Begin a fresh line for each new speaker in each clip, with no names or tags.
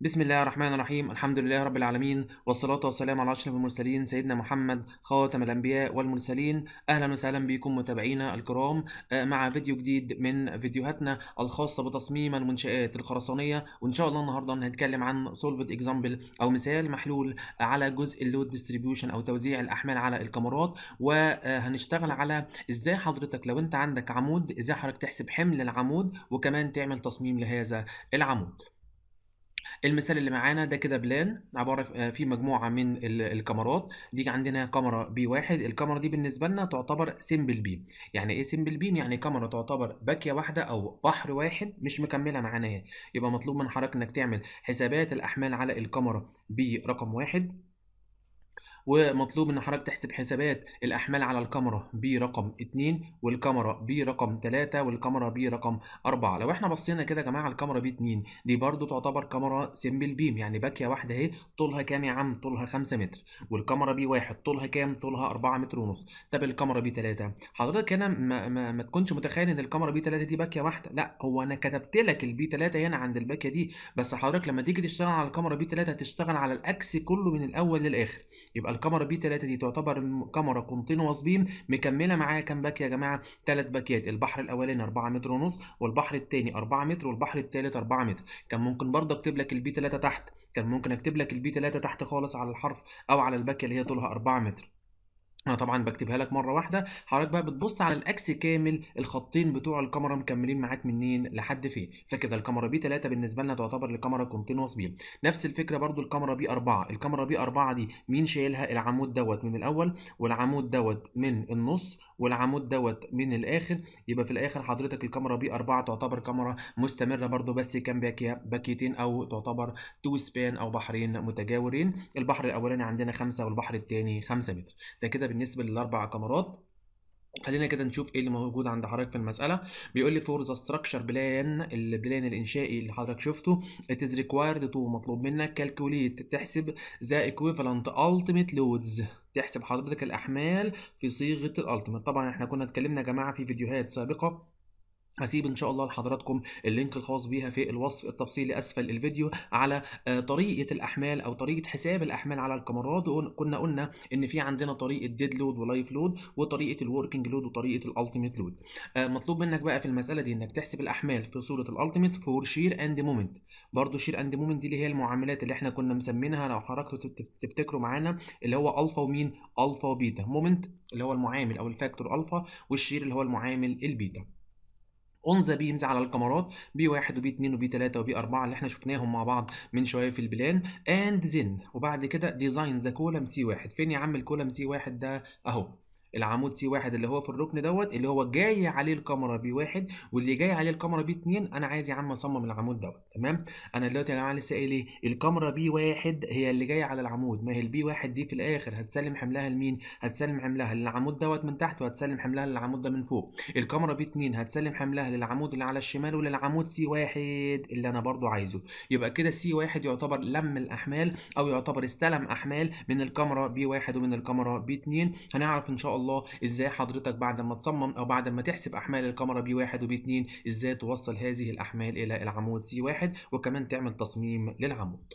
بسم الله الرحمن الرحيم. الحمد لله رب العالمين والصلاة والسلام على أشرف المرسلين سيدنا محمد خاتم الأنبياء والمرسلين. أهلا وسهلا بكم متابعينا الكرام. آه، مع فيديو جديد من فيديوهاتنا الخاصة بتصميم المنشآت الخرسانية. وإن شاء الله النهاردة هنتكلم عن solved example أو مثال محلول على جزء ال load distribution أو توزيع الأحمال على الكمرات. وهنشتغل على إزاي حضرتك لو أنت عندك عمود إزاي حضرتك تحسب حمل العمود وكمان تعمل تصميم لهذا العمود. المثال اللي معانا ده كده plan عبارة في مجموعة من ال- الكمرات. دي عندنا كمرة B واحد. الكمرة دي بالنسبة لنا تعتبر simple beam يعني إيه simple beam يعني كمرة تعتبر باكية واحدة أو بحر واحد مش مكملة معانا. اهي يبقى مطلوب من حضرتك إنك تعمل حسابات الأحمال على الكمرة B رقم واحد. ومطلوب إن حضرتك تحسب حسابات الأحمال على الكمرة B رقم 2 والكمرة B رقم 3 والكمرة B رقم 4 لو إحنا بصينا كده يا جماعة الكمرة B 2 دي برضو تعتبر كمرة simple beam يعني باكية واحدة أهي طولها كام يا عم؟ طولها 5 متر. والكمرة B 1 طولها كام؟ طولها 4 متر ونص. طب الكمرة B 3 حضرتك هنا ما, ما, ما تكونش متخيل إن الكمرة B 3 دي باكية واحدة. لا هو أنا كتبت لك ال B 3 هنا عند الباكية دي بس حضرتك لما تيجي تشتغل على الكمرة B 3 هتشتغل على ال axis كله من الأول للآخر. يبقى الكمرة B 3 دي تعتبر كمرة continuous beam مكملة معايا كام باكية يا جماعة؟ ثلاث باكيات. البحر الأولاني 4 متر ونص والبحر الثاني 4 متر والبحر الثالث 4 متر. كان ممكن برضه أكتب لك ال B 3 تحت. كان ممكن أكتب لك ال B 3 تحت خالص على الحرف أو على الباكيه اللي هي طولها 4 متر. أنا طبعا بكتبها لك مرة واحدة. حضرتك بقى بتبص على ال axis كامل الخطين بتوع الكمرة مكملين معاك منين لحد فين؟ فكده الكمرة B 3 بالنسبة لنا تعتبر الكمرة continuous beam نفس الفكرة برضو الكمرة B 4 الكمرة B 4 دي مين شايلها؟ العمود دوت من الأول والعمود دوت من النص والعمود دوت من الآخر يبقى في الآخر حضرتك الكمرة B 4 تعتبر كمرة مستمرة برضو بس كام باكيه باكيتين أو تعتبر two span أو بحرين متجاورين. البحر الأولاني عندنا خمسة والبحر الثاني 5 متر. ده كده بالنسبة للأربع كمرات. خلينا كده نشوف إيه اللي موجود عند حضرتك في المسألة. بيقول لي for the structure plan ال plan الإنشائي اللي حضرتك شفته it is required to مطلوب منك calculate تحسب the equivalent ultimate loads. تحسب حضرتك الأحمال في صيغة ال ultimate طبعا إحنا كنا اتكلمنا يا جماعة في فيديوهات سابقة هسيب إن شاء الله لحضراتكم ال link الخاص بيها في الوصف التفصيلي أسفل الفيديو على آه، طريقة الأحمال أو طريقة حساب الأحمال على الكمرات. وكنا قلنا إن في عندنا طريقة dead load و live load وطريقة ال working load وطريقة ال ultimate load مطلوب منك بقى في المسألة دي إنك تحسب الأحمال في صورة ال ultimate for shear and moment برضو shear and moment دي اللي هي المعاملات اللي إحنا كنا مسمينها لو حضراتكم تت- تفتكروا معانا اللي هو الفا ومين؟ الفا وبيتا. moment اللي هو المعامل أو ال factor الفا وال shear اللي هو المعامل البيتا. on the beams على الكمرات B 1 و B 2 و B 3 و B 4 اللي إحنا شفناهم مع بعض من شوية في ال plan and then وبعد كده design the column C 1 فين يا عم ال column C 1 ده؟ أهو. العمود C 1 اللي هو في الركن دوت اللي هو جاي عليه الكمرة B 1 واللي جاي عليه الكمرة B 2 أنا عايز يا عم أصمم العمود دوت تمام؟ أنا دلوقتي يا جماعة لسه قايل إيه؟ الكمرة B 1 هي اللي جاية على العمود ما هي ال B 1 دي في الآخر هتسلم حملها لمين؟ هتسلم حملها للعمود دوت من تحت وهتسلم حملها للعمود ده من فوق. الكمرة B 2 هتسلم حملها للعمود اللي على الشمال وللعمود C 1 اللي أنا برضو عايزه. يبقى كده C 1 يعتبر لم الأحمال أو يعتبر استلم أحمال من الكمرة B 1 ومن الكمرة B 2 هنعرف إن شاء الله إزاي حضرتك بعد ما تصمم أو بعد ما تحسب أحمال الكمرة B 1 و B 2 إزاي توصل هذه الأحمال إلى العمود C 1 وكمان تعمل تصميم للعمود؟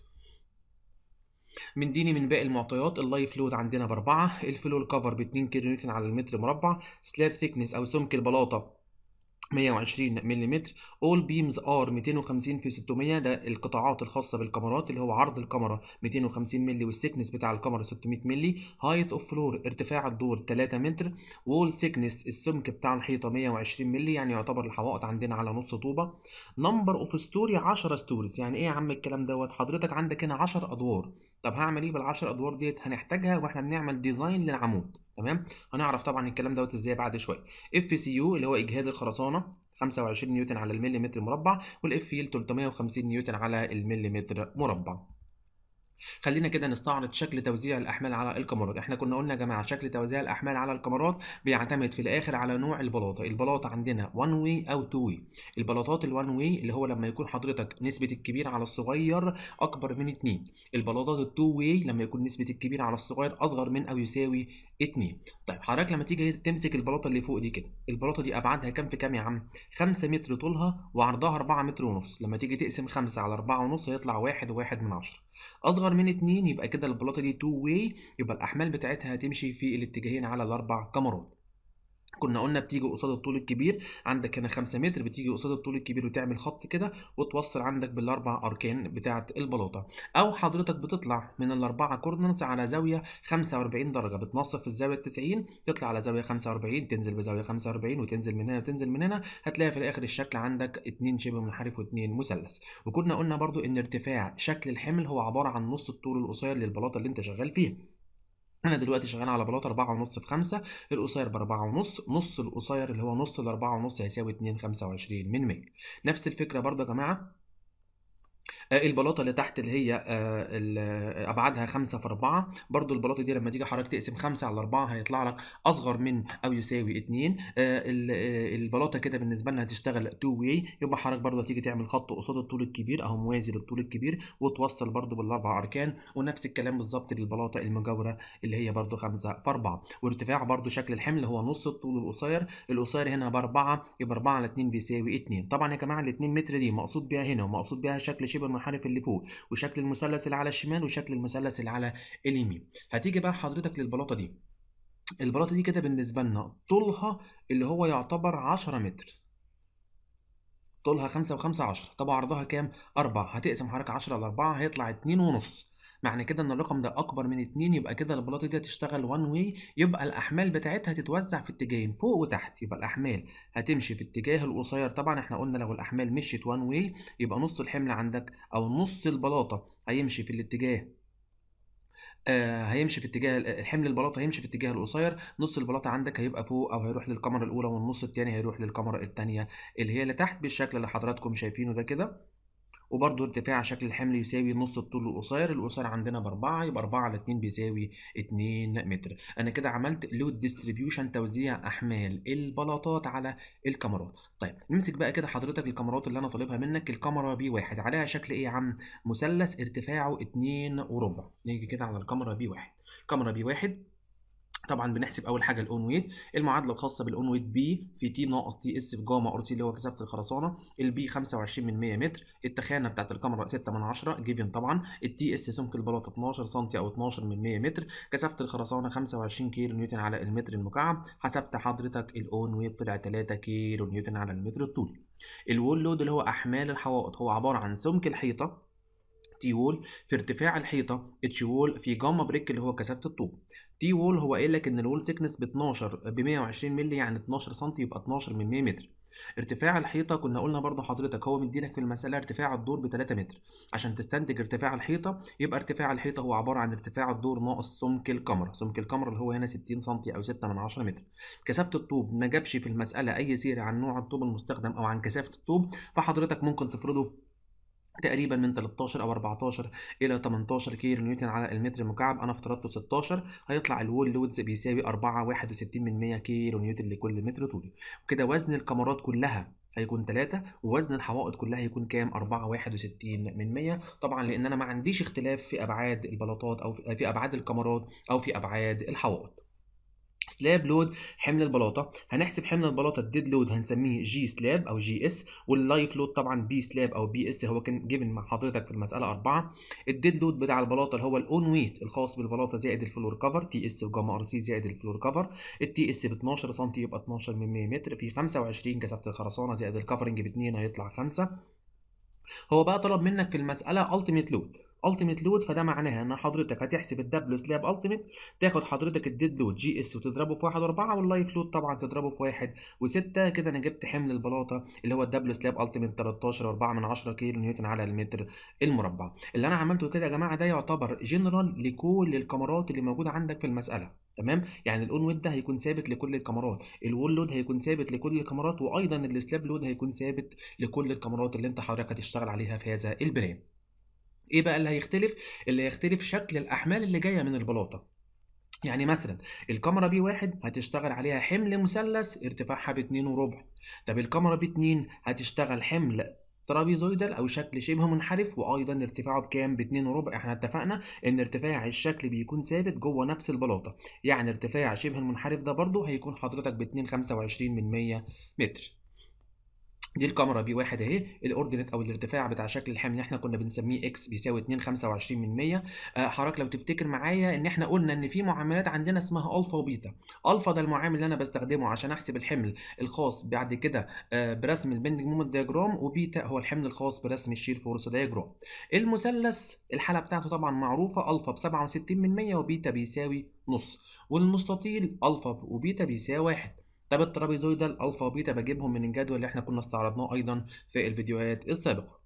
مديني من باقي المعطيات ال live load عندنا بأربعة ال floor cover ب 2 كيلو نيوتن على المتر مربع slab thickness أو سمك البلاطة 120 ملم all beams are 250 في 600 ده القطاعات الخاصة بالكمرات اللي هو عرض الكمرة. 250 مللي وال thickness بتاع الكمرة 600 مللي. height of floor ارتفاع الدور 3 متر. wall thickness السمك بتاع الحيطة 120 مللي. يعني يعتبر الحوائط عندنا على نص طوبة. number of story 10 stories يعني إيه يا عم الكلام دوت؟ حضرتك عندك هنا 10 أدوار. طب هعمل إيه بال10 أدوار ديت؟ هنحتاجها وإحنا بنعمل design للعمود. تمام؟ هنعرف طبعا الكلام دوت إزاي بعد شوية. Fcu اللي هو إجهاد الخرسانة 25 نيوتن على المليمتر مربع وال Fy 350 نيوتن على المليمتر مربع. خلينا كده نستعرض شكل توزيع الأحمال على الكمرات. إحنا كنا قلنا يا جماعة شكل توزيع الأحمال على الكمرات بيعتمد في الآخر على نوع البلاطة. البلاطة عندنا 1 way أو 2 way البلاطات ال1 way اللي هو لما يكون حضرتك نسبة الكبير على الصغير أكبر من 2 البلاطات ال2 way لما يكون نسبة الكبير على الصغير أصغر من أو يساوي 2 طيب حضرتك لما تيجي تمسك البلاطة اللي فوق دي كده البلاطة دي أبعادها كام في كام يا عم؟ 5 متر طولها وعرضها 4 متر ونص. لما تيجي تقسم 5 على 4 ونص هيطلع 1 1 من 10 أصغر من 2 يبقى كده البلاطة دي 2 way يبقى الأحمال بتاعتها هتمشي في الاتجاهين على الأربع كمرات. كنا قلنا بتيجي قصاد الطول الكبير عندك هنا 5 متر بتيجي قصاد الطول الكبير وتعمل خط كده وتوصل عندك بالأربع أركان بتاعة البلاطة. أو حضرتك بتطلع من الأربعة كورنرز على زاوية 45 درجة بتنصف الزاوية 90 تطلع على زاوية 45 تنزل بزاوية 45 وتنزل من هنا وتنزل من هنا هتلاقي في الآخر الشكل عندك اتنين شبه منحرف واتنين مثلث. وكنا قلنا برضو إن ارتفاع شكل الحمل هو عبارة عن نص الطول القصير للبلاطة اللي أنت شغال فيها. أنا دلوقتي شغال على بلاطه أربعة ونص في خمسة القصير بأربعة ونص نص القصير اللي هو نص الأربعة ونص هيساوي اتنين خمسة وعشرين من مية. نفس الفكرة برضه يا جماعة. آه، البلاطة اللي تحت اللي هي آه، آه، أبعادها 5 في 4 برضو البلاطة دي لما تيجي حضرتك تقسم 5 على 4 هيطلع لك أصغر من أو يساوي 2 البلاطة كده بالنسبة لنا هتشتغل 2 واي يبقى حضرتك برضو هتيجي تعمل خط قصاد الطول الكبير اهو موازي للطول الكبير وتوصل برضو بالأربع أركان. ونفس الكلام بالظبط للبلاطة المجاورة اللي هي برضو 5 في 4 وارتفاع برضو شكل الحمل هو نص الطول القصير. القصير هنا بأربعة يبقى 4 على 2 بيساوي 2 طبعا يا جماعة ال 2 متر دي مقصود بيها هنا ومقصود بيها شكل شبه المنحرف اللي فوق وشكل المثلث اللي على الشمال وشكل المثلث اللي على اليمين. هتيجي بقى حضرتك للبلاطة دي. البلاطة دي كده بالنسبة لنا طولها اللي هو يعتبر 10 متر. طولها 5 و5 10 طب عرضها كام؟ 4 هتقسم حضرتك 10 على 4 هيطلع 2 ونص. معنى كده إن الرقم ده أكبر من 2 يبقى كده البلاطه دي هتشتغل one way يبقى الأحمال بتاعتها هتتوزع في اتجاهين فوق وتحت يبقى الأحمال هتمشي في اتجاه القصير. طبعا إحنا قلنا لو الأحمال مشيت one way يبقى نص الحمل عندك أو نص البلاطة هيمشي في الاتجاه آه هيمشي في اتجاه الحمل البلاطة هيمشي في اتجاه القصير نص البلاطة عندك هيبقى فوق أو هيروح للكاميرا الأولى والنص التاني هيروح للكاميرا التانية اللي هي اللي تحت بالشكل اللي حضراتكم شايفينه ده كده. وبرضه ارتفاع شكل الحمل يساوي نص الطول القصير القصير عندنا بأربعة يبقى أربعة على اتنين بيساوي اتنين متر. أنا كده عملت لود ديستريبيوشن توزيع أحمال البلاطات على الكمرات. طيب نمسك بقى كده حضرتك الكمرات اللي أنا طالبها منك. الكمرة B واحد عليها شكل إيه يا عم؟ مثلث ارتفاعه اتنين وربع. نيجي كده على الكمرة B واحد. كمرة B واحد طبعا بنحسب أول حاجة ال own weight المعادلة الخاصة بال own weight b في t ناقص ts في جاما RC اللي هو كثافة الخرسانة ال b 25 من 100 متر التخانة بتاعت الكمرة 6 من 10 given طبعا ال ts سمك البلاطه 12 سم أو 12 من 100 متر كثافة الخرسانة 25 كيلو نيوتن على المتر المكعب حسبت حضرتك ال own weight طلع 3 كيلو نيوتن على المتر الطولي ال wall load اللي هو أحمال الحوائط هو عبارة عن سمك الحيطة t wall في ارتفاع الحيطة اتش وول في جاما brick اللي هو كثافة الطوب t wall هو قايل لك إن ال wall thickness ب 12 ب 120 مللي يعني 12 سم يبقى 12 من 100 متر. ارتفاع الحيطة كنا قلنا برضه حضرتك هو مديلك في المسألة ارتفاع الدور ب 3 متر. عشان تستنتج ارتفاع الحيطة يبقى ارتفاع الحيطة هو عبارة عن ارتفاع الدور ناقص سمك الكمرة سمك الكمرة اللي هو هنا 60 سم أو 6 من 10 متر. كثافة الطوب ما جابش في المسألة أي سيره عن نوع الطوب المستخدم أو عن كثافة الطوب فحضرتك ممكن تفرضه تقريبا من 13 أو 14 إلى 18 كيلو نيوتن على المتر المكعب أنا افترضته 16 هيطلع الوول لودز بيساوي 4 61 من 100 كيلو نيوتن لكل متر طولي. وكده وزن الكاميرات كلها هيكون 3 ووزن الحوائط كلها هيكون كام؟ 4 61 من 100 طبعا لأن أنا ما عنديش اختلاف في أبعاد البلاطات أو في أبعاد الكاميرات أو في أبعاد الحوائط. slab load حمل البلاطة. هنحسب حمل البلاطة ال dead load هنسميه g slab أو gs وال live load طبعا p slab أو ps هو كان given مع حضرتك في المسألة 4 ال dead load بتاع البلاطة اللي هو ال own weight الخاص بالبلاطة زائد ال floor cover ts وجاما RC زائد ال floor cover ال ts ب 12 سم يبقى 12 من 100 متر في 25 كثافة الخرسانة زائد ال covering ب 2 هيطلع 5 هو بقى طلب منك في المسألة ultimate load ال ultimate load فده معناها إن حضرتك هتحسب ال W slab ultimate تاخد حضرتك ال dead load gs وتضربه في 1 و4 وال live load طبعا تضربه في 1 و6 كده أنا جبت حمل البلاطة اللي هو ال W slab ultimate 13 و4 من 10 كيلو نيوتن على المتر المربع. اللي أنا عملته كده يا جماعة ده يعتبر جنرال لكل الكمرات اللي موجودة عندك في المسألة. تمام؟ يعني ال own weight ده هيكون ثابت لكل الكمرات. ال wall load هيكون ثابت لكل الكمرات وأيضا ال slab load هيكون ثابت لكل الكمرات اللي أنت حضرتك هتشتغل عليها في هذا البرنامج. إيه بقى اللي هيختلف؟ اللي هيختلف شكل الأحمال اللي جاية من البلاطة. يعني مثلا الكاميرا بي واحد هتشتغل عليها حمل مثلث ارتفاعها باتنين وربع. طب الكاميرا بي اتنين هتشتغل حمل ترابيزويدال أو شكل شبه منحرف وأيضا ارتفاعه بكام؟ باتنين وربع. إحنا اتفقنا إن ارتفاع الشكل بيكون ثابت جوه نفس البلاطة. يعني ارتفاع شبه المنحرف ده برضه هيكون حضرتك باتنين خمسة وعشرين من مية متر. دي الكمرة B واحد اهي ال ordinate أو الارتفاع بتاع شكل الحمل إحنا كنا بنسميه x بيساوي 2.25 من 100 آه حضرتك لو تفتكر معايا إن إحنا قلنا إن في معاملات عندنا اسمها ألفا وبيتا. ألفا ده المعامل اللي أنا بستخدمه عشان أحسب الحمل الخاص بعد كده آه برسم ال bending moment diagram وبيتا هو الحمل الخاص برسم ال shear force diagram. المثلث الحالة بتاعته طبعا معروفة ألفا ب 67 من 100 وبيتا بيساوي نص. والمستطيل ألفا وبيتا بيساوي واحد. طب ال trapezoidal ألفا وبيتا بجيبهم من الجدول اللي إحنا كنا استعرضناه أيضا في الفيديوهات السابقة.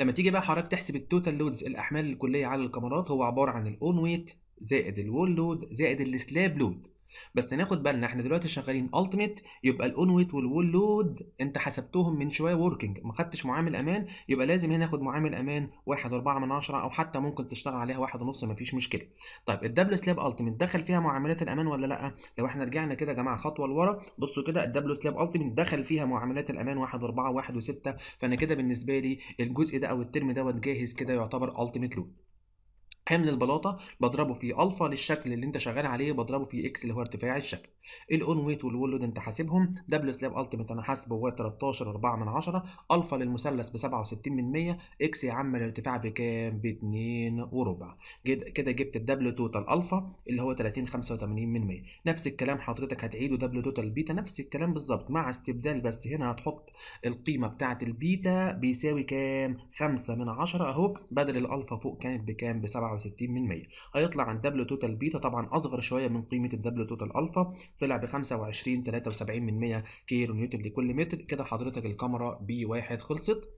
لما تيجي بقى حضرتك تحسب ال total loads الأحمال الكلية على الكمرات هو عبارة عن ال own weight زائد ال wall load زائد ال slab load بس ناخد بالنا إحنا دلوقتي شغالين ultimate يبقى ال own weight وال wall load انت حسبتهم من شوية working ما خدتش معامل أمان يبقى لازم هنا ناخد معامل أمان 1.4 من 10 أو حتى ممكن تشتغل عليها 1.5 مفيش مشكلة. طيب ال W slab ultimate دخل فيها معاملات الأمان ولا لأ؟ لو إحنا رجعنا كده يا جماعة خطوة لورا بصوا كده ال W slab ultimate دخل فيها معاملات الأمان 1.4 1.6 فأنا كده بالنسبة لي الجزء ده أو ال term دوت جاهز كده يعتبر ultimate load حمل البلاطة بضربه في ألفا للشكل اللي أنت شغال عليه بضربه في x اللي هو ارتفاع الشكل. ال own weight وال wall load انت حاسبهم. W slab ultimate أنا حاسبه هو 13 4 من 10 الفا للمثلث ب 67 من 100 x يا عم الارتفاع بكام؟ ب 2 وربع كده جبت ال W total الفا اللي هو 30 85 من 100 نفس الكلام حضرتك هتعيده W total بيتا نفس الكلام بالظبط. مع استبدال بس هنا هتحط القيمة بتاعه البيتا بيساوي كام؟ 5 من 10 أهو بدل الالفا فوق كانت بكام؟ ب 67 67 من 100 هيطلع عن W total بيتا طبعا أصغر شوية من قيمة ال W total الفا طلع ب 25 73 من 100 كيلو نيوتن لكل متر. كده حضرتك الكمرة B واحد خلصت.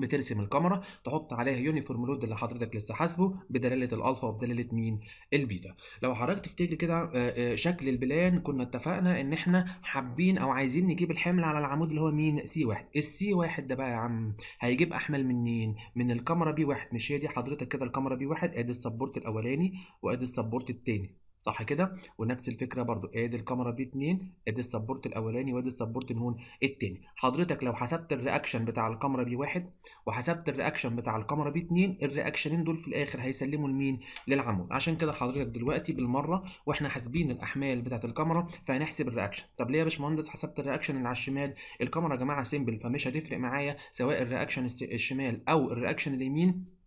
بترسم الكمرة تحط عليها uniform load اللي حضرتك لسه حاسبه بدلالة الألفا وبدلالة مين؟ البيتا. لو حضرتك تفتكر كده شكل ال plan كنا اتفقنا إن إحنا حابين أو عايزين نجيب الحمل على العمود اللي هو مين؟ C واحد. ال C واحد ده بقى يا عم هيجيب أحمل منين من الكمرة B واحد. مش هي دي حضرتك كده الكمرة B واحد؟ أدي ال support الأولاني وأدي ال support التاني. صح كده؟ ونفس الفكرة برضو آدي الكمرة B 2 آدي ال support الأولاني وآدي ال support هون التاني حضرتك لو حسبت ال reaction بتاع الكمرة B 1 وحسبت ال reaction بتاع الكمرة B 2 الرياكشنين دول في الآخر هيسلموا لمين؟ للعمود. عشان كده حضرتك دلوقتي بالمرة وإحنا حاسبين الأحمال بتاعة الكمرة فهنحسب ال reaction. طب ليه يا باشمهندس حسبت ال reaction اللي على الشمال؟ الكمرة يا جماعة simple فمش هتفرق معايا سواء ال reaction الشمال أو ال reaction اليمين.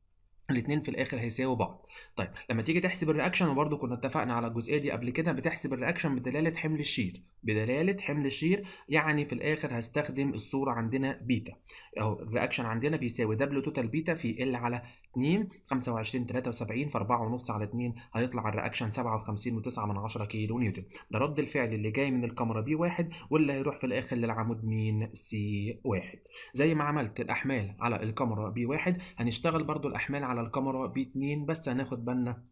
الاثنين في الآخر هيساووا بعض. طيب لما تيجي تحسب ال reaction وبرده كنا اتفقنا على الجزئية دي قبل كده بتحسب ال reaction بدلالة حمل ال shear. بدلالة حمل ال shear يعني في الآخر هستخدم الصورة عندنا بيتا. أهو ال reaction عندنا بيساوي W total بيتا في L على 2 25 73 في 4.5 على 2 هيطلع ال reaction 57.9 من 10 كيلو نيوتن. ده رد الفعل اللي جاي من الكمرة B واحد واللي هيروح في الآخر للعمود مين؟ C واحد. زي ما عملت الأحمال على الكمرة B واحد هنشتغل برضو الأحمال على الكمرة B 2 بس هناخد بالنا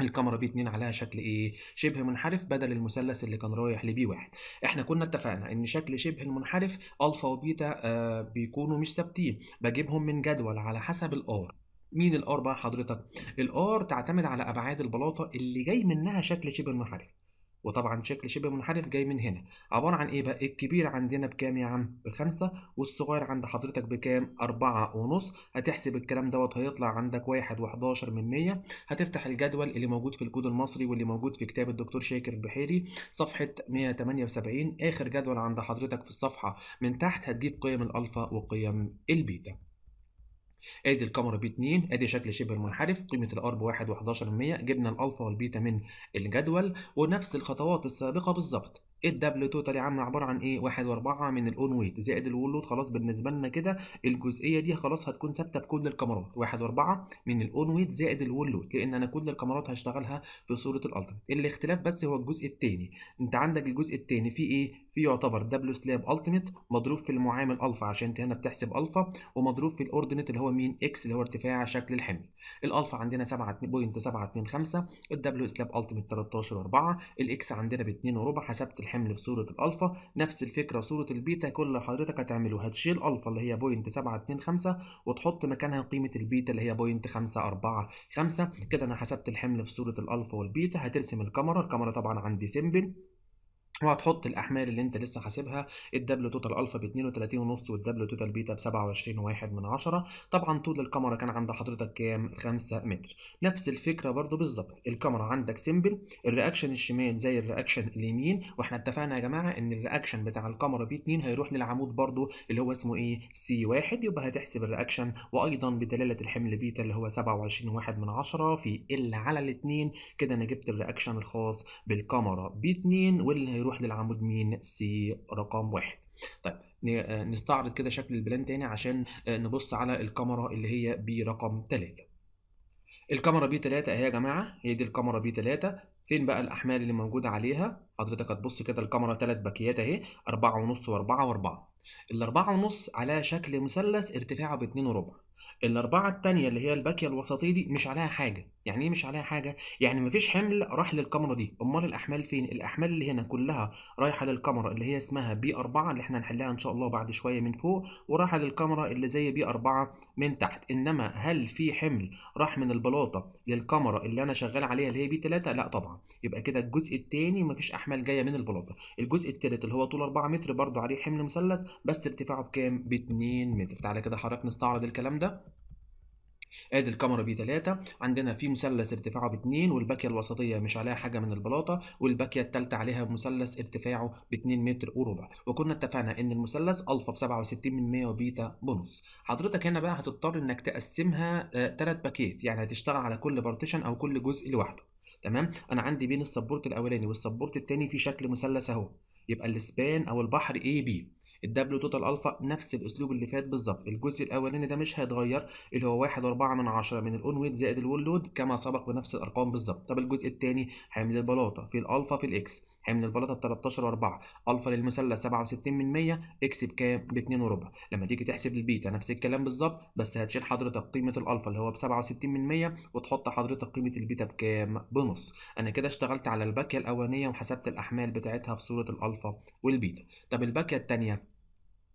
الكمرة B 2 عليها شكل إيه؟ شبه منحرف بدل المثلث اللي كان رايح ل B واحد. إحنا كنا اتفقنا إن شكل شبه المنحرف ألفا وبيتا آه بيكونوا مش ثابتين. بجيبهم من جدول على حسب الآر. مين الآر بقى؟ حضرتك. الآر تعتمد على أبعاد البلاطة اللي جاي منها شكل شبه منحرف وطبعا شكل شبه منحرف جاي من هنا. عبارة عن إيه بقى؟ الكبير عندنا بكام يا عم؟ بخمسة والصغير عند حضرتك بكام؟ أربعة ونص. هتحسب الكلام دوت هيطلع عندك واحد وحداشر من مية. هتفتح الجدول اللي موجود في الكود المصري واللي موجود في كتاب الدكتور شاكر البحيري. صفحة 178 آخر جدول عند حضرتك في الصفحة من تحت. هتجيب قيم الألفا وقيم البيتا. ادي الكمرة B 2 ادي شكل شبه المنحرف قيمة ال r ب 1.11% جبنا الالفا والبيتا من الجدول ونفس الخطوات السابقة بالظبط ال W total يا عم عبارة عن إيه؟ واحد وأربعة من ال own weight زائد ال wall load خلاص بالنسبة لنا كده الجزئية دي خلاص هتكون ثابتة في كل الكمرات. واحد وأربعة من ال own weight زائد ال wall load لأن أنا كل الكمرات هشتغلها في صورة ال ultimate الاختلاف بس هو الجزء الثاني أنت عندك الجزء الثاني فيه إيه؟ فيه يعتبر W slab ultimate مضروب في المعامل الفا عشان أنت هنا بتحسب الفا ومضروب في ال ordinate اللي هو مين X اللي هو ارتفاع شكل الحمل. الالفا عندنا 7.725 ال W slab ultimate 13 و4 ال X عندنا ب 2 وربع حسبت الحمل في صورة الألفا نفس الفكرة صورة البيتا كل اللي حضرتك هتعمله. هتشيل ألفا اللي هي 0.725 وتحط مكانها قيمة البيتا اللي هي 0.545 كده أنا حسبت الحمل في صورة الألفا والبيتا. هترسم الكمرة. الكمرة طبعا عندي simple. وهتحط الأحمال اللي أنت لسه حاسبها. ال W total ألفا ب 32 ونص وال W total بيتا ب 27 واحد من عشرة. طبعا طول الكمرة كان عند حضرتك كام؟ 5 متر. نفس الفكرة برضو بالظبط. الكمرة عندك simple ال reaction الشمال زي ال reaction اليمين. وإحنا اتفقنا يا جماعة إن ال reaction بتاع الكمرة B 2 هيروح للعمود برضو اللي هو اسمه إيه؟ C 1 يبقى هتحسب ال reaction وأيضا بدلالة الحمل بيتا اللي هو 27 واحد من عشرة في L على الاثنين كده أنا جبت ال reaction الخاص بالكمرة B 2 واللي هيروح للعمود مين C رقم واحد. طيب نستعرض كده شكل ال plan تاني عشان نبص على الكمرة اللي هي B رقم 3 الكمرة B 3 اهي يا جماعة هي دي الكمرة B 3 فين بقى الأحمال اللي موجودة عليها؟ حضرتك هتبص كده الكمرة ثلاث باكيات اهي 4 ونص و4 و4 الأربعة ونص على شكل مثلث ارتفاعه باتنين وربع. الأربعة التانية اللي هي الباكية الوسطية دي مش عليها حاجة يعني إيه مش عليها حاجة؟ يعني مفيش حمل راح للكمرة دي أمال الأحمال فين؟ الأحمال اللي هنا كلها رايحة للكمرة اللي هي اسمها B أربعة اللي إحنا هنحلها إن شاء الله بعد شوية من فوق ورايحة للكمرة اللي زي B أربعة من تحت إنما هل في حمل راح من البلاطة للكمرة اللي أنا شغال عليها اللي هي B تلاتة؟ لا طبعا يبقى كده الجزء التاني مفيش أحمال جاية من البلاطة الجزء التالت اللي هو طول 4 متر برضه عليه حمل مثلث بس ارتفاعه بكام؟ ب 2 متر تعالى كده حضرتك نستعرض الكلام ده آدي الكمرة B 3 عندنا في مثلث ارتفاعه ب 2 والباكية الوسطية مش عليها حاجة من البلاطة والباكية الثالثه عليها مثلث ارتفاعه ب 2 متر وربع. وكنا اتفقنا إن المثلث ألفا ب 67 من 100 وبيتا بونص. حضرتك هنا بقى هتضطر إنك تقسمها ثلاث باكيات. يعني هتشتغل على كل partition أو كل جزء لوحده. تمام؟ أنا عندي بين ال support الأولاني وال support الثاني في شكل مثلث أهو. يبقى ال span أو البحر AB ال W total ألفا نفس الأسلوب اللي فات بالظبط. الجزء الأولاني ده مش هيتغير اللي هو واحد وأربعة من عشرة من ال own weight زائد ال wall load كما سبق بنفس الأرقام بالظبط. طب الجزء الثاني حمل البلاطة في الألفا في ال X. حمل البلاطه ب 13 و4 ألفا للمثلث 67 من 100 X بكام ب 2 وربع. لما تيجي تحسب البيتا نفس الكلام بالظبط بس هتشيل حضرتك قيمة الألفا اللي هو ب 67 من 100 وتحط حضرتك قيمة البيتا بكام؟ بنص. أنا كده اشتغلت على الباكية الأولانية وحسبت الأحمال بتاعتها في صورة الألفا والبيتا. طب الباكية الثانية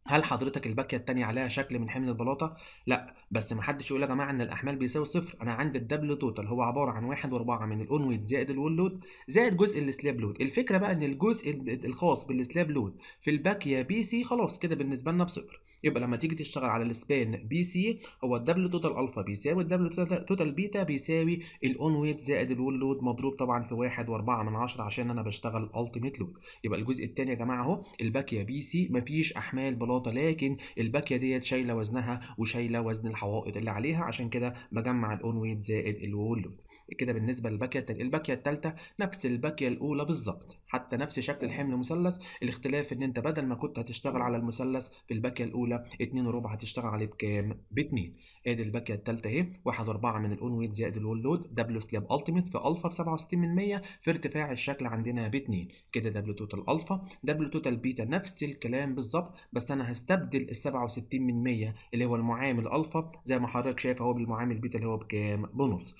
هل حضرتك الباكية التانية عليها شكل من حمل البلاطة؟ لا بس ما حدش يقول يا جماعة إن الأحمال بيساوي صفر. أنا عندي ال W total هو عبارة عن واحد وأربعة من ال own weight زائد ال wall load زائد جزء ال slab load الفكرة بقى إن الجزء الخاص بال slab load في الباكية BC خلاص كده بالنسبة لنا بصفر. يبقى لما تيجي تشتغل على السبان بي سي هو الدبل توتال الفا بيساوي الدبل توتال بيتا بيساوي الاون ويت زائد الول لود مضروب طبعا في واحد وأربعة من عشرة عشان أنا بشتغل ultimate load يبقى الجزء الثاني يا جماعة أهو الباكيه BC مفيش أحمال بلاطة لكن الباكيه ديت شايلة وزنها وشايلة وزن الحوائط اللي عليها عشان كده بجمع ال own weight زائد ال wall load كده بالنسبة للباكية التانية. الباكية الثالثه نفس الباكية الأولى بالظبط. حتى نفس شكل الحمل مثلث. الاختلاف إن أنت بدل ما كنت هتشتغل على المثلث في الباكية الأولى 2 وربع هتشتغل عليه بكام؟ ب 2 آدي الباكية الثالثه أهي. 1 4 من ال own weight زائد ال wall load. W slab ultimate في ألفا ب 67 من 100 في ارتفاع الشكل عندنا ب 2 كده W total ألفا. W total بيتا نفس الكلام بالظبط. بس أنا هستبدل ال 67 من 100 اللي هو المعامل ألفا. زي ما حضرتك شايف أهو بالمعامل بيتا اللي هو بكام؟ بنص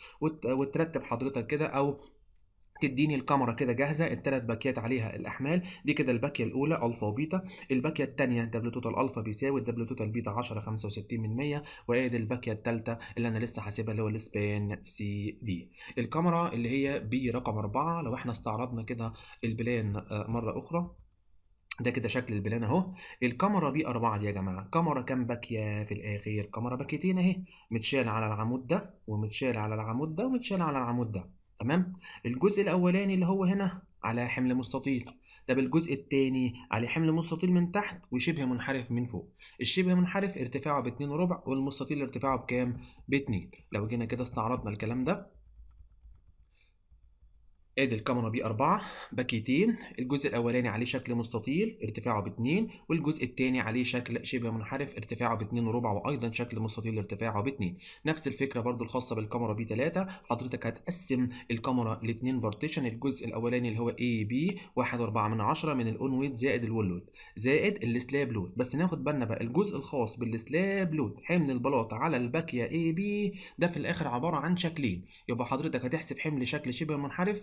وترتب حضرتك كده أو تديني الكمرة كده جاهزة الثلاث باكيات عليها الأحمال دي كده الباكية الأولى ألفا وبيتا الباكية الثانية W total ألفا بيساوي ال W total بيتا 10 65 من 100 وآدي الباكية الثالثه اللي أنا لسه حاسبها اللي هو ال span CD. الكمرة اللي هي B رقم 4 لو إحنا استعرضنا كده ال plan مرة أخرى ده كده شكل ال plan أهو. الكمرة B 4 دي يا جماعة. كمرة كام باكية في الآخر؟ كمرة باكيتين أهي. متشال على العمود ده ومتشال على العمود ده ومتشال على العمود ده. تمام؟ الجزء الأولاني اللي هو هنا على حمل مستطيل. طب الجزء الثاني عليه حمل مستطيل من تحت وشبه منحرف من فوق. الشبه منحرف ارتفاعه ب 2 وربع والمستطيل ارتفاعه بكام؟ ب 2 لو جينا كده استعرضنا الكلام ده. ادي الكاميرا بي 4 باكيتين الجزء الأولاني عليه شكل مستطيل ارتفاعه باتنين والجزء الثاني عليه شكل شبه منحرف ارتفاعه باتنين وربع وأيضا شكل مستطيل ارتفاعه باتنين نفس الفكرة برضو الخاصة بالكمرة B 3 حضرتك هتقسم الكمرة لاتنين partition الجزء الأولاني اللي هو AB 1.4 من عشرة من ال own weight زائد ال wall load زائد ال slab load بس ناخد بالنا بقى الجزء الخاص بال slab load حمل البلاطه على الباكيه AB ده في الآخر عبارة عن شكلين. يبقى حضرتك هتحسب حمل شكل شبه منحرف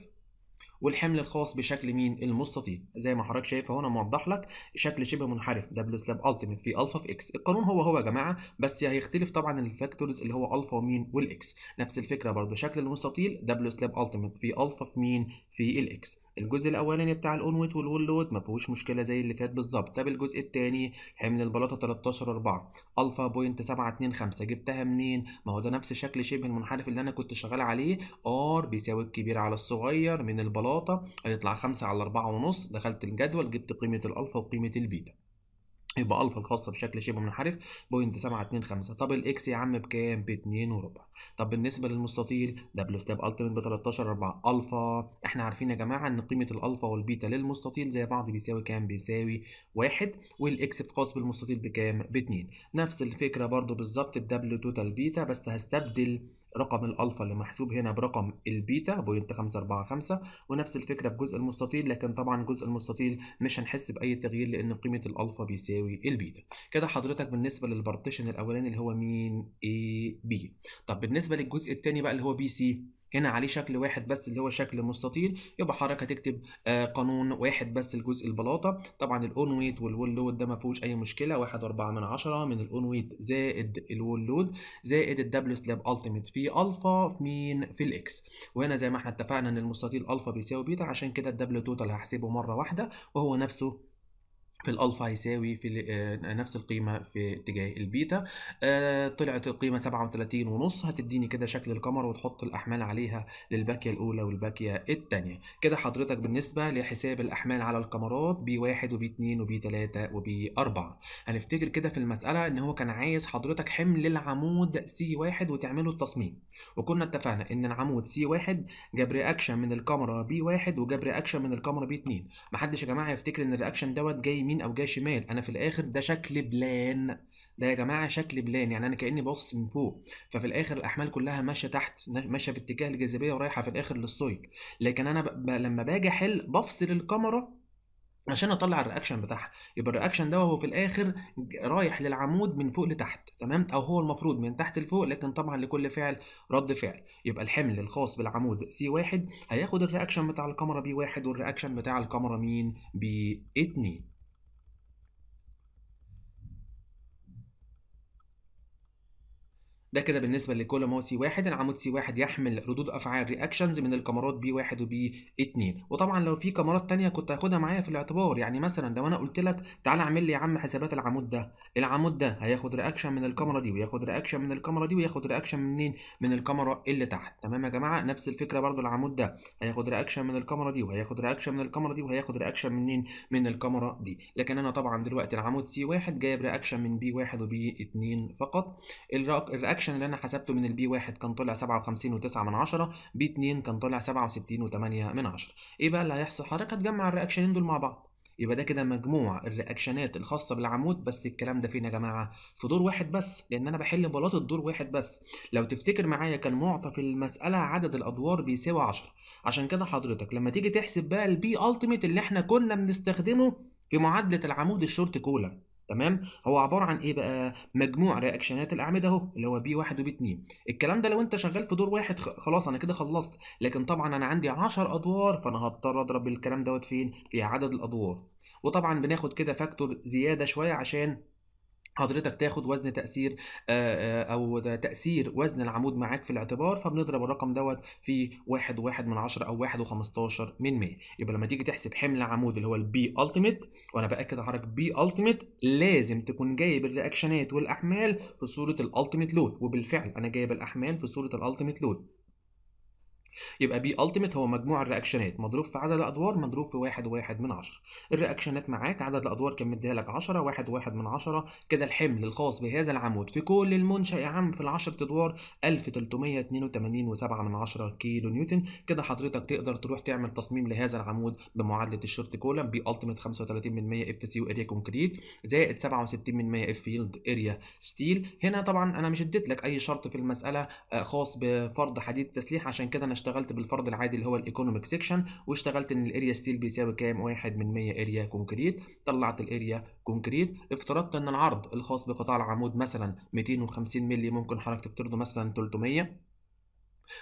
والحمل الخاص بشكل مين؟ المستطيل. زي ما حضرتك شايف اهو أنا موضح لك شكل شبه منحرف W slab ultimate في ألفا في X القانون هو هو يا جماعة بس هيختلف طبعا ال factors اللي هو الفا ومين وال X نفس الفكرة برضو شكل المستطيل W slab ultimate في ألفا في مين؟ في ال X الجزء الأولاني بتاع ال own weight وال wall load ما فيهوش مشكلة زي اللي فات بالظبط. طب الجزء الثاني حمل البلاطة 13 4 ألفا point 725 جبتها منين؟ ما هو ده نفس شكل شبه المنحرف اللي أنا كنت شغال عليه. R بيساوي الكبير على الصغير من البلاطة هيطلع 5 على 4 ونص. دخلت الجدول جبت قيمة الألفا وقيمة البيتا. يبقى الفا الخاصه بشكل شبه منحرف point 725 طب ال X يا عم بكام؟ ب 2 وربع. طب بالنسبة للمستطيل W slab ultimate ب 13 4 الفا إحنا عارفين يا جماعة إن قيمة الالفا والبيتا للمستطيل زي بعض بيساوي كام؟ بيساوي 1 وال X الخاص بالمستطيل بكام؟ ب 2 نفس الفكرة برضو بالظبط ال W total beta بس هستبدل رقم الألفا اللي محسوب هنا برقم ال beta point 545 ونفس الفكرة بجزء المستطيل لكن طبعا جزء المستطيل مش هنحس بأي تغيير لأن قيمة الألفا بيساوي البيتا. كده حضرتك بالنسبة لل partition الأولاني اللي هو مين؟ A B طب بالنسبة للجزء الثاني بقى اللي هو B C هنا عليه شكل واحد بس اللي هو شكل مستطيل يبقى حضرتك هتكتب آه قانون واحد بس لجزء البلاطة. طبعا ال own weight وال wall load ده ما فيهوش أي مشكلة. واحد واربعة من عشرة من ال own weight زائد ال wall load زائد ال W slab ultimate في ألفا في مين في ال X. وهنا زي ما إحنا اتفقنا إن المستطيل ألفا بيساوي بيتا عشان كده ال W total هحسبه مرة واحدة وهو نفسه في الألفا هيساوي في نفس القيمة في اتجاه البيتا. آه طلعت القيمة 37 ونص. هتديني كده شكل الكمر وتحط الأحمال عليها للباكية الأولى والباكية الثانية كده حضرتك بالنسبة لحساب الأحمال على الكمرات B 1 و B 2 و B 3 و B 4 هنفتكر كده في المسألة إن هو كان عايز حضرتك حمل العمود C 1 وتعمله التصميم. وكنا اتفقنا إن العمود C 1 جاب reaction من الكمرة B 1 وجاب reaction من الكمرة B 2 محدش يا جماعة يفتكر إن ال reaction دوت جاي يمين أو جاي شمال. أنا في الآخر ده شكل plan. ده يا جماعة شكل plan. يعني أنا كأني باصص من فوق. ففي الآخر الأحمال كلها ماشية تحت ماشية في اتجاه الجاذبية ورايحة في الآخر لل soil لكن أنا. ب... لما باجي أحل بفصل الكمرة عشان أطلع ال reaction بتاعها. يبقى ال reaction ده هو في الآخر رايح للعمود من فوق لتحت. تمام؟ أو هو المفروض من تحت لفوق لكن طبعا لكل فعل رد فعل. يبقى الحمل الخاص بالعمود C واحد هياخد ال reaction بتاع الكمرة B واحد وال reaction بتاع الكمرة مين؟ B اتنين. ده كده بالنسبة لكل ما هو C واحد. العمود C واحد يحمل ردود أفعال reactions من الكمرات B واحد و B اتنين. وطبعا لو في كمرات تانية كنت هاخدها معايا في الاعتبار. يعني مثلا لو أنا قلت لك تعالى اعمل لي يا عم حسابات العمود ده. العمود ده هياخد reaction من الكمرة دي وياخد reaction من الكمرة دي وياخد reaction منين؟ من الكمرة اللي تحت. تمام يا جماعة؟ نفس الفكرة برضو العمود ده. هياخد reaction من الكمرة دي وهياخد reaction من الكمرة دي وهياخد reaction منين؟ من الكمرة دي. لكن أنا طبعا دلوقتي العمود C واحد جايب reaction من B واحد و B اتنين فقط. ال reaction اللي أنا حسبته من ال B واحد كان طلع 57 و9 من عشرة B 2 كان طلع 67 و8 من عشرة. إيه بقى اللي هيحصل؟ حضرتك هتجمع ال reaction ين دول مع بعض. يبقى ده كده مجموع ال reaction ات الخاصة بالعمود بس الكلام ده فين يا جماعة في دور واحد بس لأن أنا بحل بلاطه دور واحد بس. لو تفتكر معايا كان معطى في المسألة عدد الأدوار بيساوي 10 عشان كده حضرتك لما تيجي تحسب بقى ال P ultimate اللي إحنا كنا بنستخدمه في معادلة العمود ال short column تمام؟ هو عبارة عن إيه بقى؟ مجموع reaction ات الأعمدة أهو اللي هو B 1 و B 2 الكلام ده لو أنت شغال في دور واحد خلاص أنا كده خلصت. لكن طبعا أنا عندي 10 أدوار فأنا هضطر أضرب الكلام دوت فين؟ في عدد الأدوار. وطبعا بناخد كده factor زيادة شوية عشان حضرتك تاخد وزن تأثير أو تأثير وزن العمود معاك في الاعتبار فبنضرب الرقم دوت في واحد واحد من عشرة أو واحد وخمستاشر من مية. يبقى لما تيجي تحسب حمل عمود اللي هو ال P ultimate وأنا بأكد حضرتك P ultimate لازم تكون جايب ال reaction ات والأحمال في صورة ال ultimate load وبالفعل أنا جايب الأحمال في صورة ال ultimate load يبقى P ultimate هو مجموع ال reaction ات مضروب في عدد الأدوار مضروب في واحد وواحد من عشرة. ال reaction ات معاك عدد الأدوار كان مديها لك 10 واحد وواحد من عشرة كده الحمل الخاص بهذا العمود. في كل المنشأ يا عم في العشرة أدوار 1382 و7 من عشرة كيلو نيوتن. كده حضرتك تقدر تروح تعمل تصميم لهذا العمود بمعادلة ال short column P ultimate 35 من 100 F C و area concrete زائد 67 من 100 F yield area steel هنا طبعا أنا مش اديت لك أي شرط في المسألة آه، خاص بفرض حديد تسليح عشان كده أنا اشتغلت بالفرض العادي اللي هو ال economic section واشتغلت إن ال area steel بيساوي كام؟ 1 من 100 area concrete. طلعت ال area concrete. افترضت إن العرض الخاص بقطاع العمود مثلا 250 مللي ممكن حضرتك تفترضه مثلا 300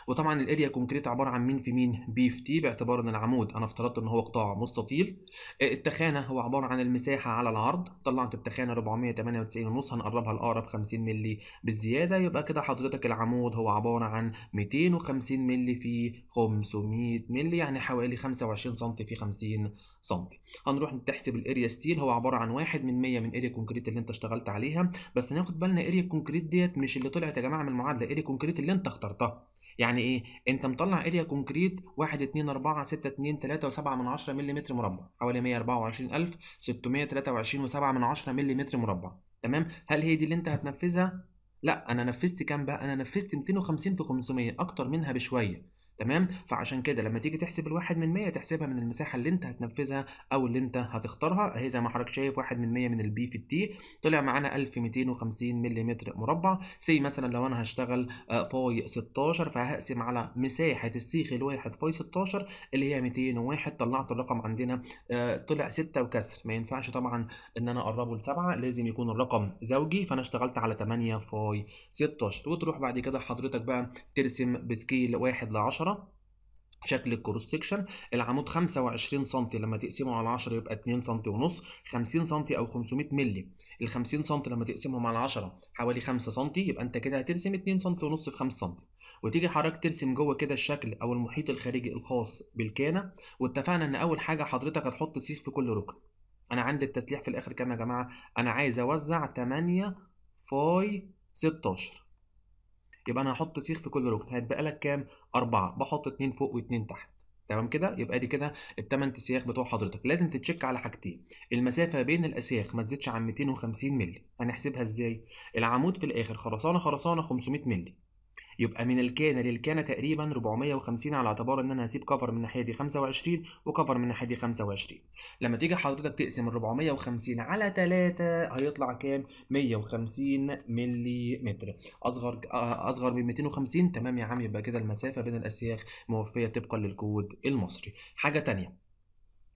وطبعا ال area concrete عبارة عن مين في مين؟ B في T باعتبار إن العمود أنا افترضت إن هو قطاع مستطيل. آه، التخانة هو عبارة عن المساحة على العرض. طلعت التخانة 498 ونص هنقربها لاقرب 50 مللي بالزيادة. يبقى كده حضرتك العمود هو عبارة عن 250 مللي في 500 مللي يعني حوالي 25 سم في 50 سم هنروح تحسب ال area steel. هو عبارة عن 1 من 100 من area concrete اللي أنت اشتغلت عليها. بس ناخد بالنا area concrete ديت مش اللي طلعت يا جماعة من المعادلة. area concrete اللي أنت اخترتها. يعني إيه؟ أنت مطلع area concrete 1 2 4 6 2 3 و7 من 10 ملم مربع. حوالي 124623 و7 من 10 ملم مربع. تمام؟ هل هي دي اللي أنت هتنفذها؟ لا أنا نفذت كام بقى؟ أنا نفذت 250 في 500 أكتر منها بشوية. تمام؟ فعشان كده لما تيجي تحسب الواحد من 100 تحسبها من المساحة اللي انت هتنفذها أو اللي انت هتختارها. اهي زي ما حضرتك شايف واحد من 100 من ال B في ال T طلع معانا 1250 ملم مربع. سي مثلا لو أنا هشتغل آه، phi 16 فهقسم على مساحة السيخ الواحد phi 16 اللي هي 201 طلعت الرقم عندنا آه، طلع 6 وكسر. ما ينفعش طبعا إن أنا أقربه لسبعة لازم يكون الرقم زوجي. فأنا اشتغلت على 8 phi 16 وتروح بعد كده حضرتك بقى ترسم ب scale 1 ل 10 شكل ال cross section العمود 25 سم لما تقسمه على 10 يبقى 2 سم ونص 50 سم أو 500 مللي. ال 50 سم لما تقسمهم على 10 حوالي 5 سم يبقى أنت كده هترسم 2 سم ونص في 5 سم وتيجي حضرتك ترسم جوه كده الشكل أو المحيط الخارجي الخاص بالكانة واتفقنا إن أول حاجة حضرتك هتحط سيخ في كل ركن. أنا عندي التسليح في الآخر كام يا جماعة؟ أنا عايز أوزع 8 phi 16 يبقى أنا هحط سيخ في كل ركن. هيتبقى لك كام؟ أربعة. بحط اتنين فوق واتنين تحت. تمام كده؟ يبقى دي كده التمن تسياخ بتوع حضرتك. لازم تتشيك على حاجتين. المسافة بين الأسياخ ما تزيدش عن 250 مللي. هنحسبها إزاي؟ العمود في الآخر خرسانة خرسانة 500 مللي. يبقى من الكانه للكانه تقريبا 450 على اعتبار إن أنا هسيب كفر من الناحيه دي 25 وكفر من الناحيه دي 25 لما تيجي حضرتك تقسم ال 450 على 3 هيطلع كام؟ 150 ملي متر أصغر آه، أصغر من 250 تمام يا عم يبقى كده المسافة بين الأسياخ موفية طبقا للكود المصري. حاجة تانية.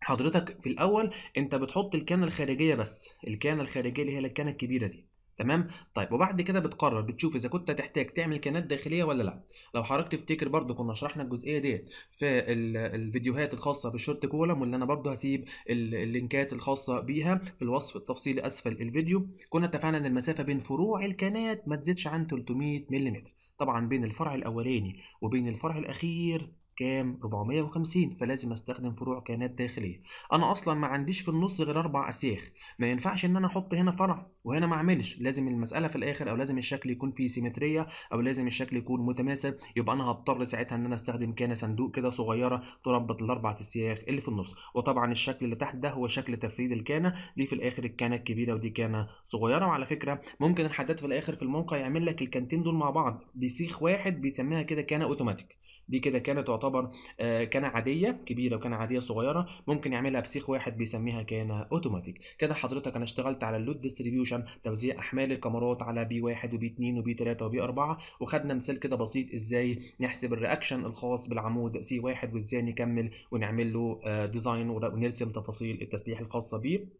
حضرتك في الأول أنت بتحط الكانه الخارجية بس الكانه الخارجية اللي هي الكانه الكبيرة دي. تمام؟ طيب وبعد كده بتقرر بتشوف إذا كنت هتحتاج تعمل كانات داخلية ولا لأ. لو حضرتك تفتكر برضو كنا شرحنا الجزئية ديت في ال- الفيديوهات الخاصة بالشورت كولم واللي أنا برضو هسيب ال- اللينكات الخاصة بيها في الوصف التفصيلي أسفل الفيديو. كنا اتفقنا إن المسافة بين فروع الكانات ما تزيدش عن 300 ملم طبعا بين الفرع الأولاني وبين الفرع الأخير كام؟ 450 فلازم أستخدم فروع كانات داخلية. أنا أصلا ما عنديش في النص غير أربع اسياخ ما ينفعش إن أنا أحط هنا فرع وهنا ما أعملش. لازم المسألة في الآخر أو لازم الشكل يكون فيه سيمترية أو لازم الشكل يكون متماثل. يبقى أنا هضطر ساعتها إن أنا أستخدم كانه صندوق كده صغيرة تربط الأربع اسياخ اللي في النص. وطبعا الشكل اللي تحت ده هو شكل تفريد الكانه دي في الآخر الكانه الكبيرة ودي كانه صغيرة. وعلى فكرة ممكن الحداد في الآخر في الموقع يعمل لك الكانتين دول مع بعض. بسيخ واحد بيسميها كده كانه أوتوماتيك. دي كده كانت تعتبر آه، كانه عادية كبيرة وكانه عادية صغيرة ممكن يعملها بسيخ واحد بيسميها كانه أوتوماتيك. كده حضرتك أنا اشتغلت على ال load distribution توزيع أحمال الكمرات على B 1 و B 2 و B 3 و B 4 وخدنا مثال كده بسيط إزاي نحسب ال reaction الخاص بالعمود C 1 وإزاي نكمل ونعمل له آه، design ور- ونرسم تفاصيل التسليح الخاصة بيه.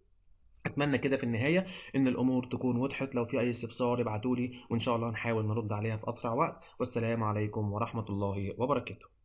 أتمنى كده في النهاية إن الأمور تكون وضحت. لو في أي استفسار ابعتولي وإن شاء الله نحاول نرد عليها في أسرع وقت. والسلام عليكم ورحمة الله وبركاته.